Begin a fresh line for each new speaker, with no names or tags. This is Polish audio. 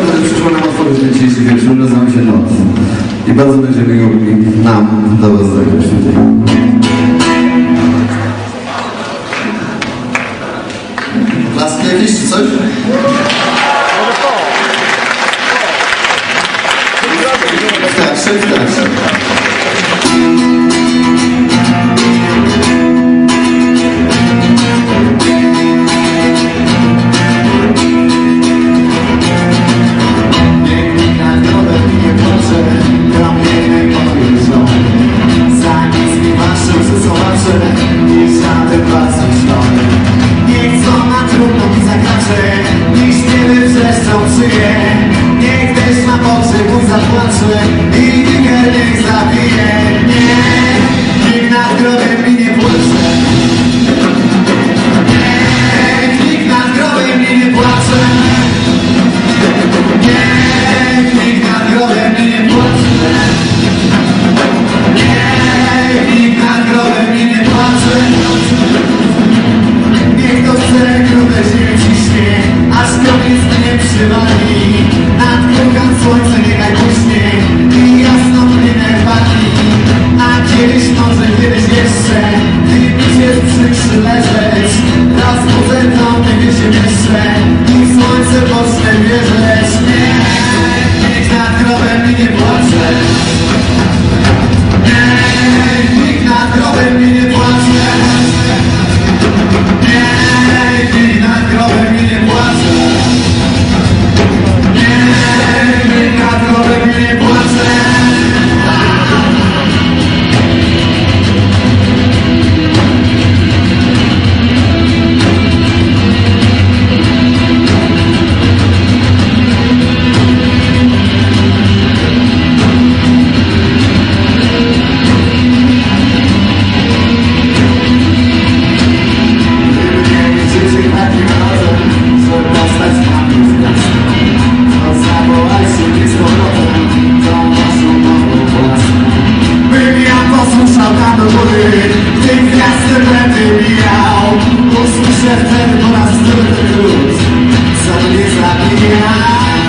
Przyszło nam otworzyć na dzisiejszy wieczór, nazywam się Lot. I bardzo będziemy go nam dla was zagrać tutaj. Klaski jakieś czy coś?
Tak, szybko. Tak, skacze Niech na ten co na trudno mi zakaże Niech śpiewy wrzeszczą szyję Niech deszcz na oczy I tiger niech zabije. Nie, niech nad grobem Happy night.